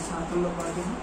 साथ हम लोग आगे हैं।